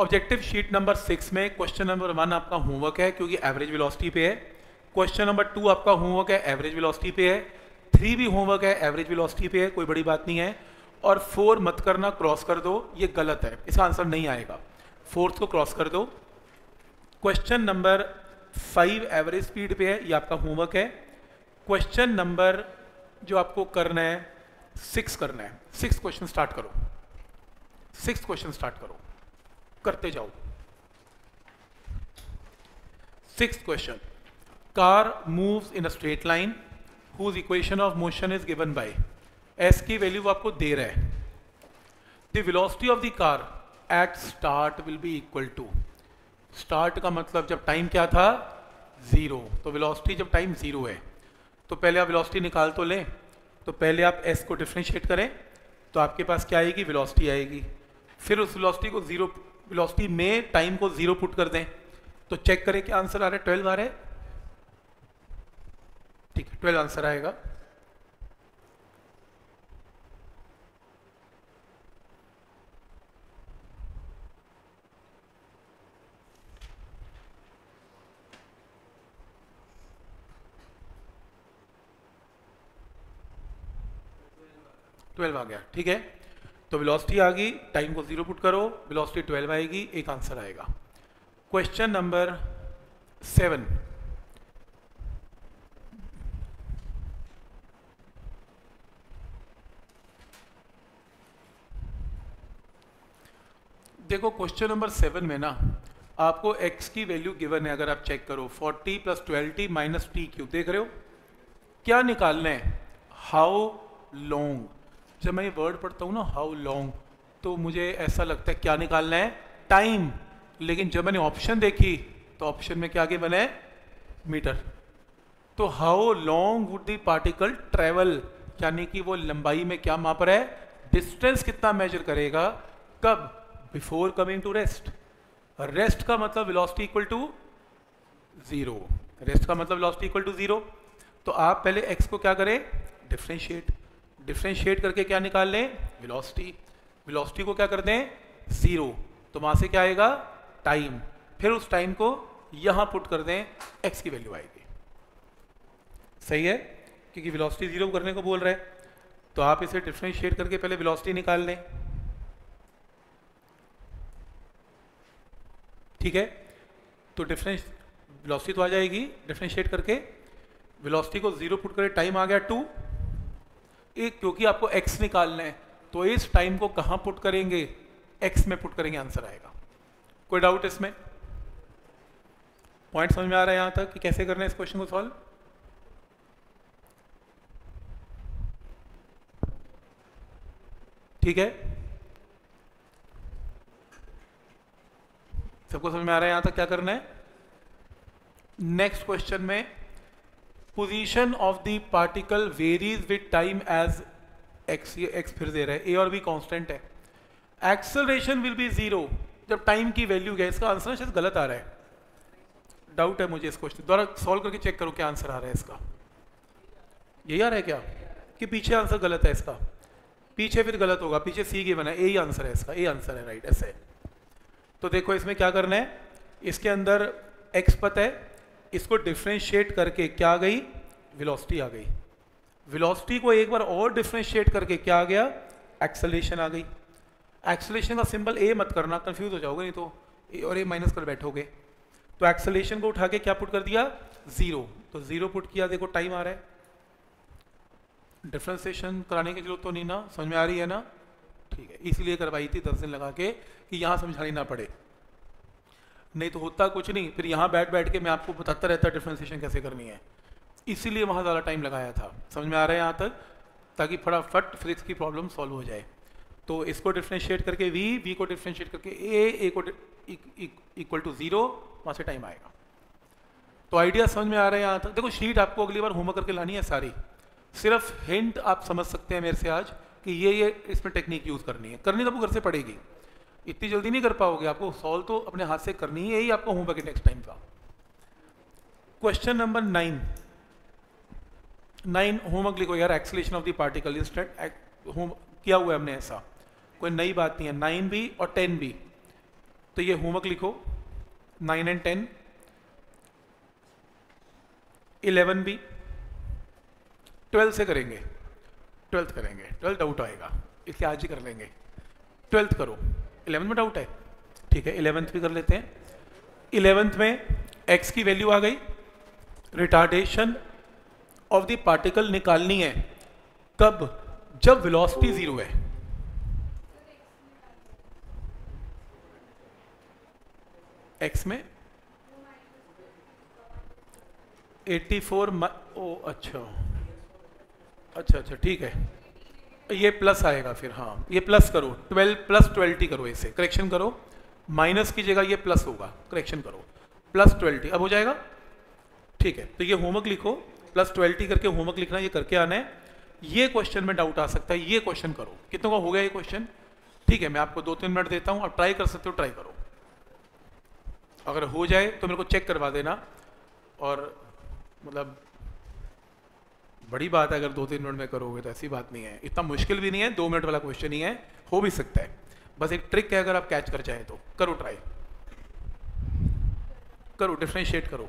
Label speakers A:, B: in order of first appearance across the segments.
A: Objective sheet number six में question number one आपका homework है, क्योंकि एवरेज वेलोसिटी पे है। क्वेश्चन नंबर टू आपका होमवर्क है एवरेज वेलोसिटी पे है। थ्री भी होमवर्क है एवरेज वेलोसिटी पे है, कोई बड़ी बात नहीं है। और फोर मत करना क्रॉस कर दो, ये गलत है। इसका आंसर नहीं आएगा। फोर्थ को क्रॉस कर दो। Question number five average speed पे है, ये आपका होमवर्क है। क्वेश्चन नंबर जो आपको करना है सिक्स करना है। सिक्स क्वेश्चन स्टार्ट करो। सिक्स क्वेश्चन स्टार्ट करो। करते जाओ। Six question car moves in a straight line whose equation of motion is given by S की वैल्यू आपको दे रहा है। The velocity of the car at start will be equal to start का मतलब जब टाइम क्या था? ज़ीरो तो वेलोसिटी जब टाइम ज़ीरो है तो पहले आप वेलोसिटी निकाल तो लें तो पहले आप एस को डिफ्रेंशिएट करें तो आपके पास क्या आएगी? वेलोसिटी आएगी। फिर उस वेलोसिटी को ज़ीरो वेलोसिटी में टाइम को ज़ीरो पुट कर दें। तो चेक करें क्या आंसर आ रहा है ट्वेल्व आ रहा है। ठीक है ट्वेल्व आंसर आएगा। ट्वेल्व आ गया, ठीक है? तो वेलोसिटी आ गई टाइम को ज़ीरो पुट करो वेलोसिटी ट्वेल्व आएगी, एक आंसर आएगा। क्वेश्चन नंबर सेवन देखो क्वेश्चन नंबर सेवन में ना, आपको x की वैल्यू गिवन है, अगर आप चेक करो 40 plus twelve T minus T cube देख रहे हो? क्या निकालना है? हाउ लॉन्ग जब मैं ये वर्ड पढ़ता हूँ ना हाउ लॉन्ग तो मुझे ऐसा लगता है, क्या निकालना है? टाइम लेकिन जब मैंने ऑप्शन देखी तो ऑप्शन में क्या आगे बने मीटर तो how long would the particle travel यानी कि वो लंबाई में क्या माप रहा है? डिस्टेंस कितना मेजर करेगा? कब? Before coming to rest rest का मतलब velocity equal to zero rest का मतलब वेलोसिटी इक्वल टू ज़ीरो तो आप पहले एक्स को क्या करें? डिफ्रेंशिएट डिफ्रेंशिएट करके क्या निकाल लें? वेलोसिटी। वेलोसिटी को क्या कर दें? ज़ीरो। तो वहाँ से क्या आएगा? टाइम। फिर उस टाइम को यहाँ पुट कर दें एक्स की वैल्यू आएगी। सही है? क्योंकि वेलोसिटी ज़ीरो करने को बोल रहे हैं। तो आप इसे डिफ्रेंशिएट करके पहले वेलोसिटी निकाल लें। ठीक है? तो डिफरेंस वेलोसिटी तो आ जाएगी। डिफ्रेंशिएट करके वेलोसिटी को ज़ीरो पुट करें। टाइम आ गया टू। क्योंकि आपको एक्स निकालना है तो इस टाइम को कहाँ पुट करेंगे? एक्स में पुट करेंगे आंसर आएगा। कोई डाउट इसमें? पॉइंट समझ में आ रहा है यहाँ तक कि कैसे करना है इस क्वेश्चन को सॉल्व ठीक है? सबको समझ में आ रहा है यहाँ तक क्या करना है? नेक्स्ट क्वेश्चन में position of the particle varies with time as X X फिर दे रहा है ए और बी कांस्टेंट है। एक्सेलरेशन विल बी ज़ीरो जब टाइम की वैल्यू गया, इसका आंसर शायद गलत आ रहा है। डाउट है मुझे इस क्वेश्चन द्वारा सॉल्व करके चेक करो क्या आंसर आ रहा है इसका। यही आ रहा है क्या? कि पीछे आंसर गलत है इसका। पीछे फिर गलत होगा, पीछे सी की बना ए ही आंसर है इसका ए आंसर है राइट ऐसे। तो देखो इसमें क्या करना है? इसके अंदर एक्स पता है इसको डिफ्रेंशिएट करके क्या आ गई? वेलोसिटी आ गई। वेलोसिटी को एक बार और डिफ्रेंशिएट करके क्या आ गया? एक्सेलेशन आ गई। एक्सेलेशन का सिंबल ए मत करना कंफ्यूज हो जाओगे नहीं तो। ए और ए माइनस कर बैठोगे। तो एक्सेलेशन को उठा के क्या पुट कर दिया? ज़ीरो तो ज़ीरो पुट किया, देखो टाइम आ रहा है। डिफ्रेंसिएशन कराने की ज़रूरत तो नहीं ना, समझ में आ रही है ना? ठीक है, इसलिए करवाई थी दस दिन लगा के कि यहाँ समझानी ना पड़े। नहीं तो होता कुछ नहीं, फिर यहाँ बैठ बैठ के मैं आपको बताता रहता डिफ्रेंसिएशन कैसे करनी है। इसीलिए वहाँ ज़्यादा टाइम लगाया था। समझ में आ रहा है यहाँ तक? ताकि फटाफट फिजिक्स की प्रॉब्लम सॉल्व हो जाए। तो इसको डिफ्रेंशिएट करके वी वी को डिफ्रेंशिएट करके ए ए को इक्वल टू ज़ीरो वहाँ से टाइम आएगा। तो आइडिया समझ में आ रहा है यहाँ तक? देखो शीट आपको अगली बार होमवर्क करके लानी है सारी। सिर्फ़ हिंट आप समझ सकते हैं मेरे से आज कि ये ये इसमें टेक्निक यूज़ करनी है। करनी तो आपको घर से पड़ेगी। इतनी जल्दी नहीं कर पाओगे आपको। सॉल्व तो अपने हाथ से करनी है यही आपको होमवर्क है नेक्स्ट टाइम का। Question number nine nine homework लिखो यार acceleration of the particle instant home किया हुआ है हमने ऐसा। कोई नई बात नहीं है। नाइन भी और टेन भी। तो ये होमवर्क लिखो। नाइन एंड टेन इलेवन भी। ट्वेल्थ से करेंगे। ट्वेल्थ करेंगे। ट्वेल्थ डाउट आएगा। इसलिए आज ही कर लेंगे। ट्वेल्थ करो। इलेवंथ में डाउट है। ठीक है, इलेवंथ भी कर लेते हैं। इलेवंथ में एक्स की वैल्यू आ गई। रिटार्डेशन ऑफ़ द पार्टिकल निकालनी है। कब? जब वेलोसिटी ज़ीरो है। एक्स में? 84 फोर ओ अच्छा। अच्छा अच्छा ठीक है। ये प्लस आएगा फिर हाँ। ये प्लस करो 12 प्लस ट्वेल्टी करो इसे। करेक्शन करो। माइनस की जगह ये प्लस होगा। करेक्शन करो। प्लस ट्वेल्टी अब हो जाएगा? ठीक है। तो ये होमवर्क लिखो। प्लस ट्वेल्टी करके होमवर्क लिखना, ये करके आना है। ये क्वेश्चन में डाउट आ सकता है। ये क्वेश्चन करो। कितनों का हो गया ये क्वेश्चन ठीक है, मैं आपको दो तीन मिनट देता हूँ। आप ट्राई कर सकते हो ट्राई करो। अगर हो जाए तो मेरे को चेक करवा देना। और मतलब बड़ी बात है, अगर दो तीन मिनट में करोगे तो ऐसी बात नहीं है। इतना मुश्किल भी नहीं है, दो मिनट वाला क्वेश्चन ही है, हो भी सकता है। बस एक ट्रिक है, अगर आप कैच कर चाहें तो। करो ट्राई करो डिफ्रेंशिएट करो।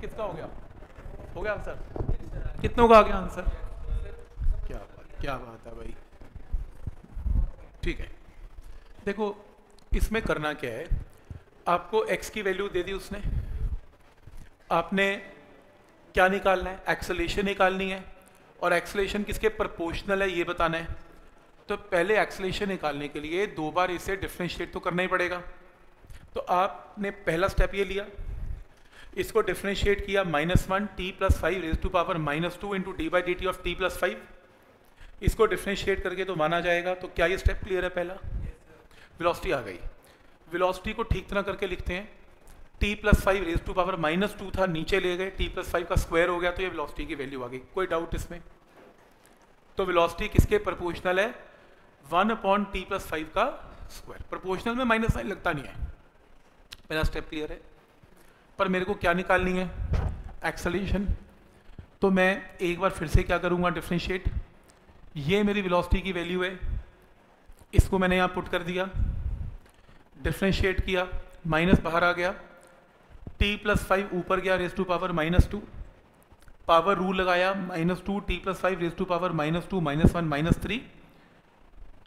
A: किसका हो गया? हो गया आंसर कितनों का आ गया आंसर क्या बात क्या बात है भाई। ठीक है। देखो, इसमें करना क्या है? आपको x की वैल्यू दे दी उसने। आपने क्या निकालना है? एक्सलेशन निकालनी है। और एक्सलेशन किसके? प्रपोर्शनल है, ये बताना है। तो पहले एक्सलेशन निकालने के लिए दो बार इसे डिफ्रेंशिएट तो करना ही पड़ेगा। तो आपने पहला स्टेप ये लिया। इसको डिफ्रेंशिएट किया minus one T plus five raise to power minus two into D by D T of T plus five इसको डिफ्रेंशिएट करके तो माना जाएगा तो क्या ये स्टेप क्लियर है पहला? वेलोसिटी आ गई। वेलोसिटी को ठीक तरह करके लिखते हैं। T plus five raise to power minus two था, नीचे ले गए टी प्लस फाइव का स्क्वायर हो गया तो ये वेलोसिटी की वैल्यू आ गई। कोई डाउट इसमें? तो वेलोसिटी किसके प्रपोर्शनल है? One upon t plus five का स्क्वायर प्रपोर्शनल में माइनस साइन लगता नहीं है। पहला स्टेप क्लियर है। पर मेरे को क्या निकालनी है? एक्सलेशन तो मैं एक बार फिर से क्या करूँगा? डिफ्रेंशिएट ये मेरी वेलोसिटी की वैल्यू है। इसको मैंने यहाँ पुट कर दिया। डिफ्रेंशिएट किया। माइनस बाहर आ गया। टी प्लस फाइव ऊपर गया raise to power minus two power rule लगाया minus two T plus five raise to power minus two minus one minus three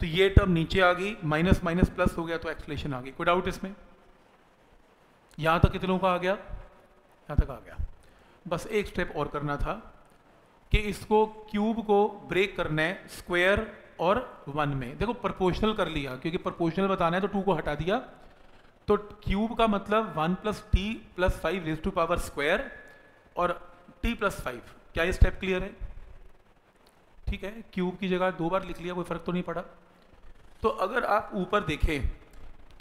A: तो ये टर्म नीचे आ गई। माइनस माइनस प्लस हो गया तो एक्सलेशन आ गई। कोई डाउट इसमें। यहाँ तक कितनों का आ गया? यहाँ तक आ गया। बस एक स्टेप और करना था कि इसको क्यूब को ब्रेक करना है, स्क्वायर और वन में। देखो प्रपोर्शनल कर लिया, क्योंकि प्रपोर्शनल बताना है तो टू को हटा दिया। तो क्यूब का मतलब one plus T plus five raise to power square और टी प्लस फाइव। क्या ये स्टेप क्लियर है? ठीक है, क्यूब की जगह दो बार लिख लिया, कोई फ़र्क तो नहीं पड़ा। तो अगर आप ऊपर देखें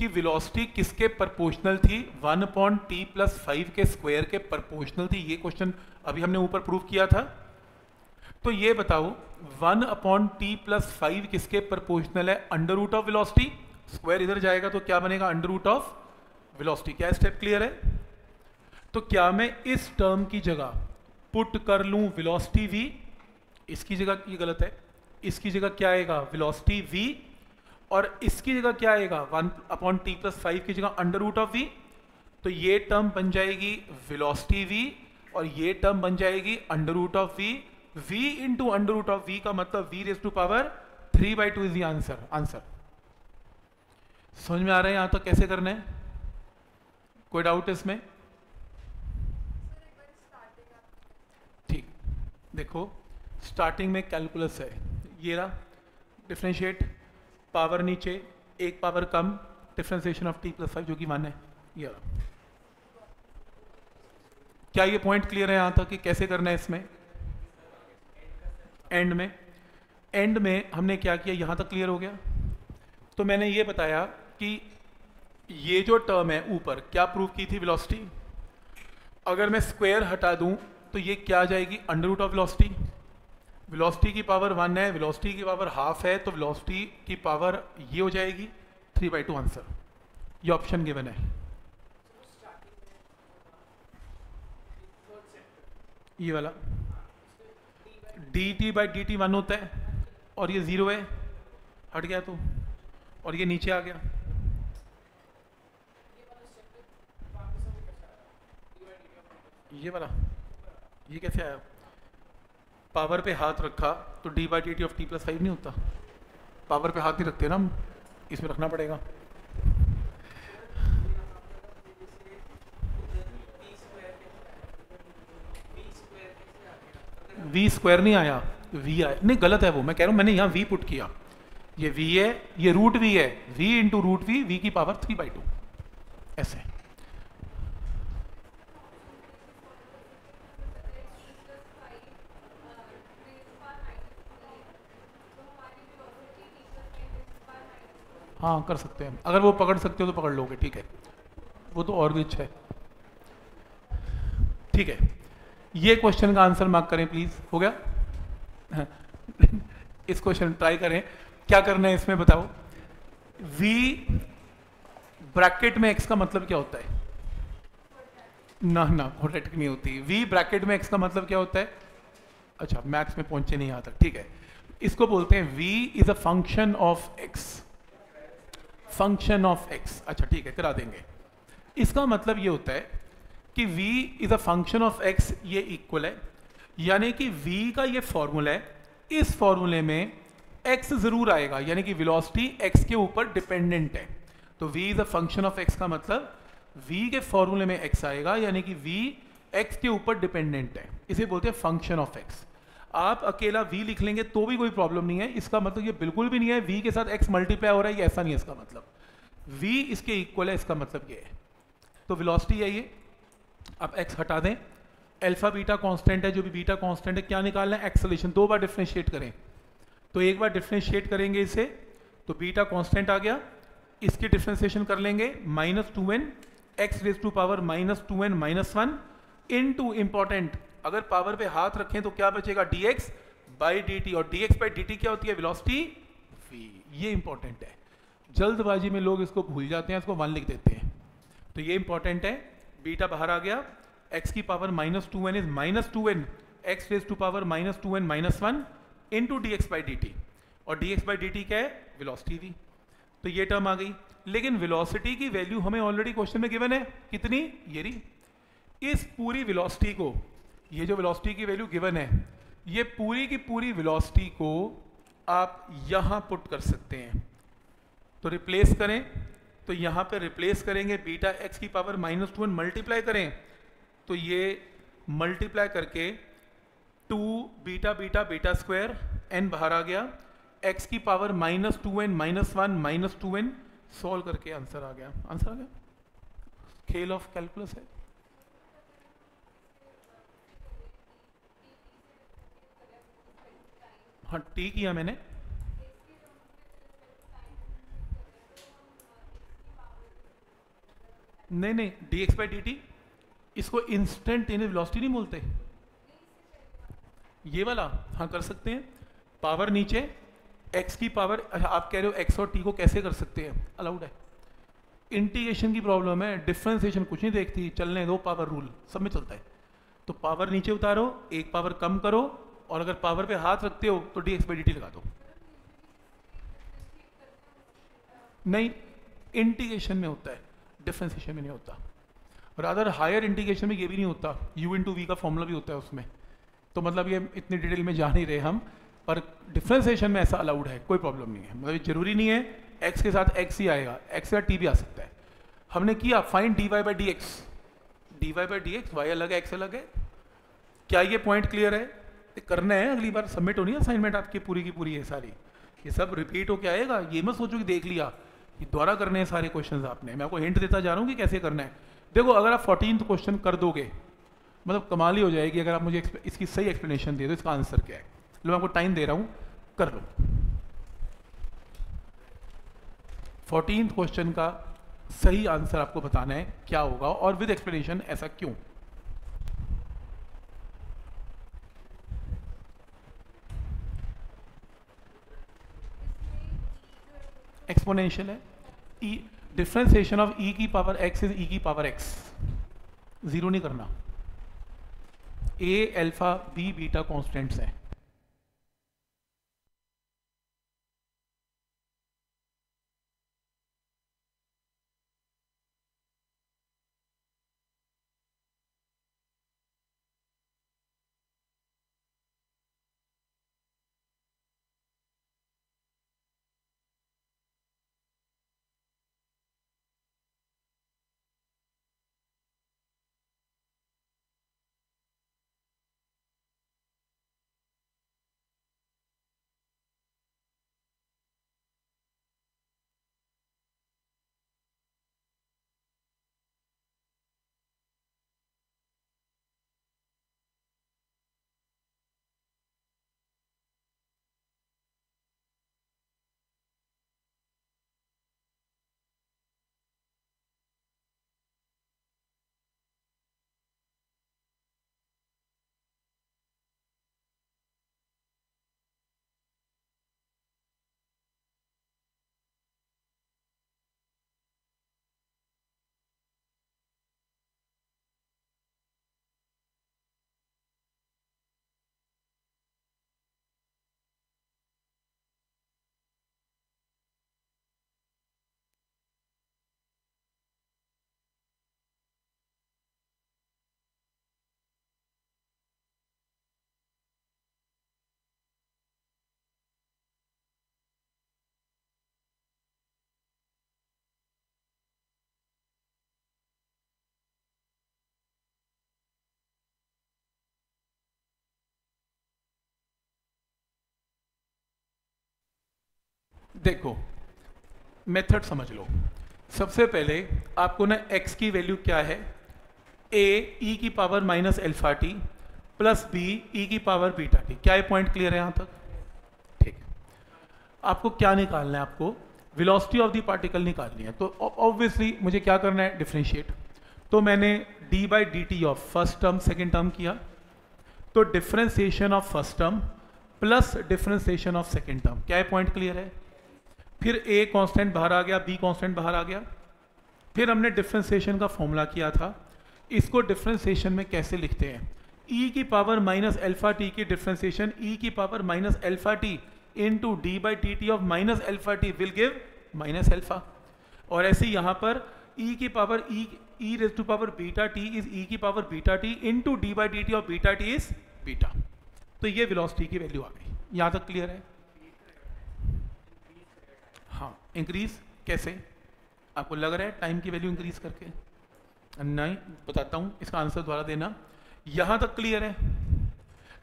A: कि वेलोसिटी किसके प्रपोर्शनल थी? One upon T plus five के स्क्वायर के प्रपोर्शनल थी? ये क्वेश्चन अभी हमने ऊपर प्रूव किया था। तो ये बताओ one upon T plus five किसके प्रपोर्शनल है? Under root of velocity square इधर जाएगा तो क्या बनेगा? अंडर रूट ऑफ़ वेलोसिटी क्या स्टेप क्लियर है? तो क्या मैं इस टर्म की जगह पुट कर लूँ? वेलोसिटी वी इसकी जगह ये गलत है। इसकी जगह क्या आएगा? वेलोसिटी वी और इसकी जगह क्या आएगा? One upon T plus five की जगह अंडर रूट ऑफ़ वी तो ये टर्म बन जाएगी वेलोसिटी वी और ये टर्म बन जाएगी under root of V v into under root of V का मतलब v raise to power three by two is the answer answer समझ में आ रहा है यहाँ तक तो कैसे करना है? कोई डाउट इसमें? ठीक, देखो स्टार्टिंग में कैलकुलस है। ये रहा डिफ्रेंशिएट पावर नीचे, एक power come differentiation of T plus five जो कि वन है ये क्या ये पॉइंट क्लियर है यहाँ तक कि कैसे करना है इसमें? एंड में. एंड में हमने क्या किया? यहाँ तक क्लियर हो गया. तो मैंने ये बताया कि ये जो टर्म है ऊपर, क्या प्रूव की थी वेलोसिटी अगर मैं स्क्वायर हटा दूँ तो ये क्या जाएगी? Under root of velocity velocity की पावर वन है वेलोसिटी की पावर हाफ़ है तो वेलोसिटी की पावर ये हो जाएगी थ्री बाई टू आंसर ये ऑप्शन गिवन है. ये वाला. D T by D T one होता है, और ये ज़ीरो है. हट गया तो और ये नीचे आ गया. ये वाला. ये कैसे आया? पावर पे हाथ रखा तो d by d t of t plus five नहीं होता। पावर पे हाथ नहीं रखते ना हम, इसमें रखना पड़ेगा। वी स्क्वायर नहीं आया वी आया। नहीं, गलत है वो, मैं कह रहा हूँ, मैंने यहाँ वी पुट किया। ये वी है, ये रूट वी है। V into root v v की पावर थ्री बाई टू ऐसे। हाँ कर सकते हैं। अगर वो पकड़ सकते हो तो पकड़ लोगे, ठीक है। वो तो और भी अच्छा है। ठीक है। ये क्वेश्चन का आंसर मार्क करें प्लीज़ हो गया? इस क्वेश्चन ट्राई करें। क्या करना है इसमें बताओ। V ब्रैकेट में x का मतलब क्या होता है? ना ना क्वाड्रेटिक नहीं होती। V ब्रैकेट में x का मतलब क्या होता है? अच्छा मैथ्स में पहुँचे नहीं तक, ठीक है। इसको बोलते हैं v is a function of x function of x अच्छा ठीक है, करा देंगे। इसका मतलब ये होता है कि v is a function of x, ये इक्वल है। यानी कि v का ये फॉर्मूला है, इस फॉर्मूले में x ज़रूर आएगा। यानी कि वेलोसिटी x के ऊपर डिपेंडेंट है। तो v is a function of x का मतलब v के फॉर्मूले में x आएगा, यानी कि v x के ऊपर डिपेंडेंट है। इसे बोलते हैं फ़ंक्शन ऑफ़ x आप अकेला v लिख लेंगे तो भी कोई प्रॉब्लम नहीं है। इसका मतलब ये बिल्कुल भी नहीं है। V के साथ x मल्टीप्लाई हो रहा है, ये ऐसा नहीं है इसका मतलब। V इसके इक्वल है, इसका मतलब ये है। तो वेलोसिटी है ये। अब x हटा दें। अल्फ़ा बीटा कांस्टेंट है, जो भी बीटा कांस्टेंट है, क्या निकालना है? एक्सेलेशन दो बार डिफ्रेंशिएट करें। तो एक बार डिफ्रेंशिएट करेंगे इसे। तो बीटा कांस्टेंट आ गया। इसकी डिफ्रेंसिएशन कर लेंगे। Minus two n x raise to power minus two n minus one into important अगर पावर पे हाथ रखें तो क्या बचेगा? एक्स बाई टी और एक्स बाई टी क्या होती है? वेलोसिटी वी ये इंपॉर्टेंट है। जल्दबाजी में लोग इसको भूल जाते हैं, इसको वन लिख देते हैं। तो ये इंपॉर्टेंट है। बीटा बाहर आ गया। एक्स की power minus two n is minus two n x raise to power minus two n minus one into d x by d t और d x by d t क्या है? Velocity we तो ये term आ गई। लेकिन velocity की value हमें already question में गिवन है। कितनी? ये रही। इस पूरी वेलोसिटी को ये जो वेलोसिटी की वैल्यू गिवन है, ये पूरी की पूरी वेलोसिटी को आप यहाँ पुट कर सकते हैं। तो रिप्लेस करें तो यहाँ पे रिप्लेस करेंगे बीटा एक्स की पावर माइनस टू मल्टीप्लाई करें तो ये मल्टीप्लाई करके two beta beta beta square n बाहर आ गया एक्स की power minus two n minus one minus two n solve करके आंसर आ गया। आंसर आ गया? खेल ऑफ़ कैलकुलस है। हाँ टी किया मैंने। नहीं नहीं d x by d t इसको इंस्टेंट इन वेलोसिटी नहीं बोलते। ये वाला हाँ कर सकते हैं। पावर नीचे, x की पावर अच्छा आप कह रहे हो x और t को कैसे कर सकते हैं? अलाउड है। इंटीग्रेशन की प्रॉब्लम है डिफ्रेंसिएशन कुछ नहीं देखती, चलने दो पावर रूल सब में चलता है। तो पावर नीचे उतारो, एक पावर कम करो और अगर पावर पे हाथ रखते हो तो d x by d t लगा दो। नहीं, इंटीग्रेशन में होता है डिफ्रेंसिएशन में नहीं होता। और अदर हायर इंटीग्रेशन में ये भी नहीं होता। यू इन टू वी का फॉर्मूला भी होता है उसमें। तो मतलब ये इतनी डिटेल में जा नहीं रहे हम, पर डिफ्रेंसिएशन में ऐसा अलाउड है, कोई प्रॉब्लम नहीं है। मतलब ज़रूरी नहीं है एक्स के साथ एक्स ही आएगा एक्स या टी भी आ सकता है। हमने किया fine d y by d x d y by d x y अलग है एक्स अलग है। क्या ये पॉइंट क्लियर है? करना है, अगली बार सबमिट होनी है असाइनमेंट आपकी पूरी की पूरी है सारी। ये सब रिपीट होके आएगा, ये मत सोचो कि देख लिया ये द्वारा करने हैं सारे क्वेश्चन आपने। मैं आपको हिंट देता जा रहा हूँ कि कैसे करना है। देखो, अगर आप फोर्टीन क्वेश्चन कर दोगे मतलब कमाल ही हो जाएगी अगर आप मुझे इसकी सही एक्सप्लेनेशन दे दो, इसका आंसर क्या है। लो मैं आपको टाइम दे रहा हूँ, कर लो। फोर्टीन क्वेश्चन का सही आंसर आपको बताना है, क्या होगा और विद एक्सप्लेनेशन ऐसा क्यों? एक्सपोनेंशियल है ई डिफ्रेंसिएशन ऑफ़ ई की पावर एक्स इज़ ई की पावर एक्स ज़ीरो नहीं करना। A alpha b beta constants हैं। देखो, मेथड समझ लो। सबसे पहले आपको ना x की वैल्यू क्या है? A e की power minus alpha t plus b e की पावर बीटा टी क्या ये पॉइंट क्लियर है यहाँ तक? ठीक। आपको क्या निकालना है आपको? वेलोसिटी ऑफ़ द पार्टिकल निकालनी है। तो ऑब्वियसली मुझे क्या करना है? डिफ्रेंशिएट तो मैंने d by d t of first term second term किया। तो differentiation of first term plus differentiation of second term क्या पॉइंट क्लियर है? फिर ए कांस्टेंट बाहर आ गया बी कांस्टेंट बाहर आ गया। फिर हमने डिफ्रेंसिएशन का फॉर्मूला किया था। इसको डिफ्रेंसिएशन में कैसे लिखते हैं? ई e की पावर माइनस एल्फा टी की डिफ्रेंसिएशन ई की power minus alpha t into d by t t of minus alpha t will give minus alpha और ऐसे यहाँ पर ई e की power e e raise to power beta t is e की power beta t into d by d t of beta t is beta तो ये velocity की value आ गई। यहाँ तक क्लियर है हाँ इंक्रीज कैसे? आपको लग रहा है टाइम की वैल्यू इंक्रीज करके? नहीं, बताता हूँ, इसका आंसर द्वारा देना। यहाँ तक क्लियर है?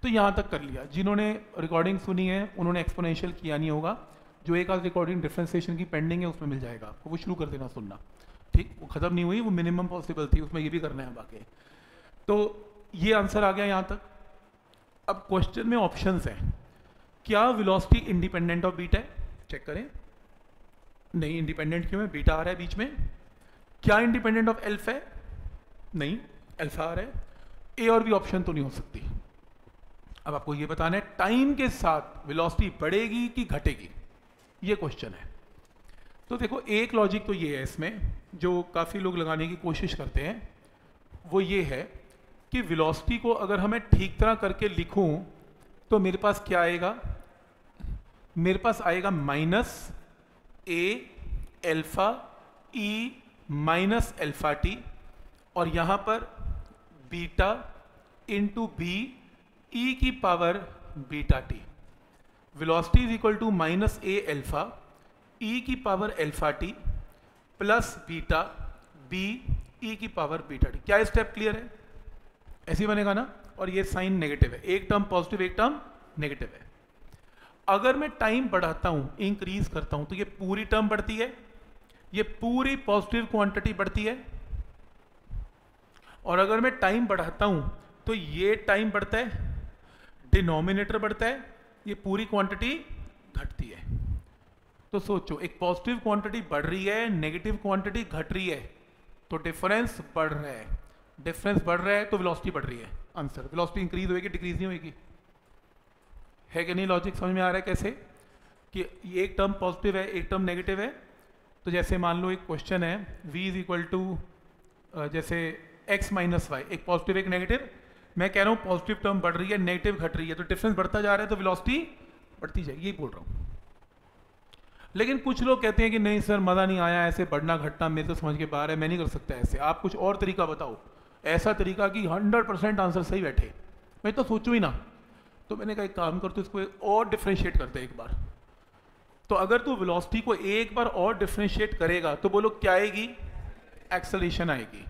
A: तो यहाँ तक कर लिया। जिन्होंने रिकॉर्डिंग सुनी है, उन्होंने एक्सपोनेंशियल किया नहीं होगा। जो एक आध रिकॉर्डिंग डिफ्रेंसिएशन की पेंडिंग है, उसमें मिल जाएगा आपको। वो शुरू कर देना, सुनना। ठीक? वो खत्म नहीं हुई, वो मिनिमम पॉसिबल थी, उसमें ये भी करना है बाकी तो ये आंसर आ गया यहाँ तक। अब क्वेश्चन में ऑप्शंस हैं। क्या वेलोसिटी इंडिपेंडेंट ऑफ़ बीट है? चेक करें। नहीं इंडिपेंडेंट क्यों है? बीटा आ रहा है बीच में। क्या इंडिपेंडेंट ऑफ़ एल्फ है? नहीं एल्फा आ रहा है। ए और बी ऑप्शन तो नहीं हो सकती। अब आपको ये बताना है टाइम के साथ वेलोसिटी बढ़ेगी कि घटेगी? ये क्वेश्चन है। तो देखो, एक लॉजिक तो ये है इसमें, जो काफ़ी लोग लगाने की कोशिश करते हैं। वो ये है कि वेलोसिटी को अगर हमें ठीक तरह करके लिखूं तो मेरे पास क्या आएगा? मेरे पास आएगा minus a alpha e minus alpha t और यहाँ पर बीटा इंटू बी ई की power beta t velocity is equal to minus a alpha e की power alpha t plus beta b e की पावर बीटा टी क्या step clear है? ऐसे बनेगा ना? और ये साइन नेगेटिव है। एक टर्म पॉजिटिव एक टर्म नेगेटिव है। अगर मैं टाइम बढ़ाता हूँ इंक्रीज करता हूँ तो ये पूरी टर्म बढ़ती है, ये पूरी पॉजिटिव क्वांटिटी बढ़ती है। और अगर मैं टाइम बढ़ाता हूँ तो ये टाइम बढ़ता है डिनोमिनेटर बढ़ता है, ये पूरी क्वांटिटी घटती है। तो सोचो, एक पॉजिटिव क्वांटिटी बढ़ रही है नेगेटिव क्वांटिटी घट रही है तो डिफरेंस बढ़ रहा है। डिफरेंस बढ़ रहा है तो वेलोसिटी बढ़ रही है। आंसर वेलोसिटी इंक्रीज होगी डिक्रीज नहीं होगी है कि नहीं लॉजिक समझ में आ रहा है कैसे? कि एक टर्म पॉजिटिव है, एक टर्म नेगेटिव है। तो जैसे मान लो एक क्वेश्चन है, v इज़ इक्वल टू जैसे x माइनस वाई एक पॉजिटिव एक नेगेटिव मैं कह रहा हूँ पॉजिटिव टर्म बढ़ रही है नेगेटिव घट रही है तो डिफरेंस बढ़ता जा रहा है तो वेलोसिटी बढ़ती जाएगी, यही बोल रहा हूँ। लेकिन कुछ लोग कहते हैं कि नहीं सर, मज़ा नहीं आया, ऐसे बढ़ना, घटना, मेरे तो समझ के बाहर है, मैं नहीं कर सकता ऐसे। आप कुछ और तरीका बताओ। ऐसा तरीका कि 100 परसेंट आंसर सही बैठे। मैं तो सोचूं ही ना। तो मैंने कहा, एक काम कर तो इसको और डिफ्रेंशिएट करते एक बार। तो अगर तू वेलोसिटी को एक बार और डिफ्रेंशिएट करेगा तो बोलो, क्या आएगी? एक्सलेशन आएगी।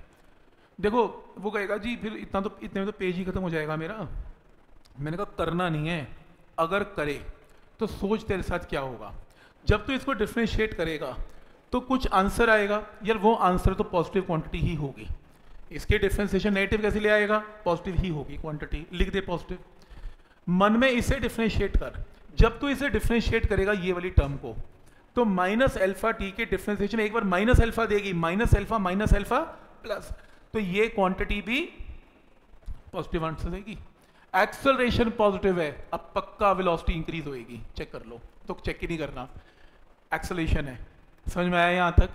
A: देखो, वो कहेगा, जी, फिर इतना तो इतने में तो पेज ही खत्म हो जाएगा मेरा। मैंने कहा, करना नहीं है। अगर करे तो सोच तेरे साथ क्या होगा। जब तो इसको डिफ्रेंशिएट करेगा तो कुछ आंसर आएगा। यार, वो आंसर तो पॉजिटिव क्वांटिटी ही होगी। इसके डिफ्रेंसिएशन नेगेटिव कैसे ले आएगा? पॉजिटिव ही होगी क्वांटिटी लिख दे पॉजिटिव मन में इसे डिफ्रेंशिएट कर। जब तू इसे डिफ्रेंशिएट करेगा ये वाली टर्म को तो माइनस एल्फा टी के डिफ्रेंसिएशन एक बार माइनस एल्फा देगी। Minus alpha minus alpha plus तो ये क्वांटिटी भी पॉजिटिव आंसर देगी। एक्सलरेशन पॉजिटिव है। अब पक्का वेलोसिटी इंक्रीज होएगी। चेक कर लो। तो चेक ही नहीं करना। एक्सलेशन है। समझ में आया यहाँ तक?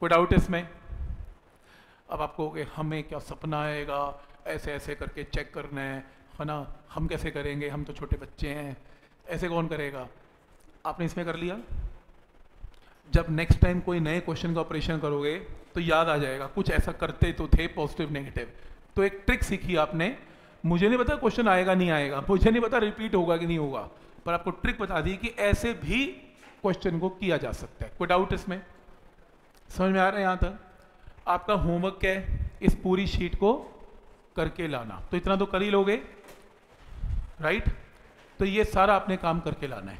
A: कोई डाउट इसमें? अब आपको हमें क्या सपना आएगा? ऐसे ऐसे करके चेक करना है। है ना हम कैसे करेंगे? हम तो छोटे बच्चे हैं। ऐसे कौन करेगा? आपने इसमें कर लिया? जब नेक्स्ट टाइम कोई नए क्वेश्चन का ऑपरेशन करोगे तो याद आ जाएगा, कुछ ऐसा करते तो थे पॉजिटिव नेगेटिव तो एक ट्रिक सीखी आपने। मुझे नहीं पता क्वेश्चन आएगा, नहीं आएगा। मुझे नहीं पता रिपीट होगा कि नहीं होगा। पर आपको ट्रिक बता दी कि ऐसे भी क्वेश्चन को किया जा सकता है। कोई डाउट इसमें? समझ में आ रहा है यहाँ तक? आपका होमवर्क क्या है, इस पूरी शीट को करके लाना। तो इतना तो कर ही लोगे। राइट? तो ये सारा आपने काम करके लाना है।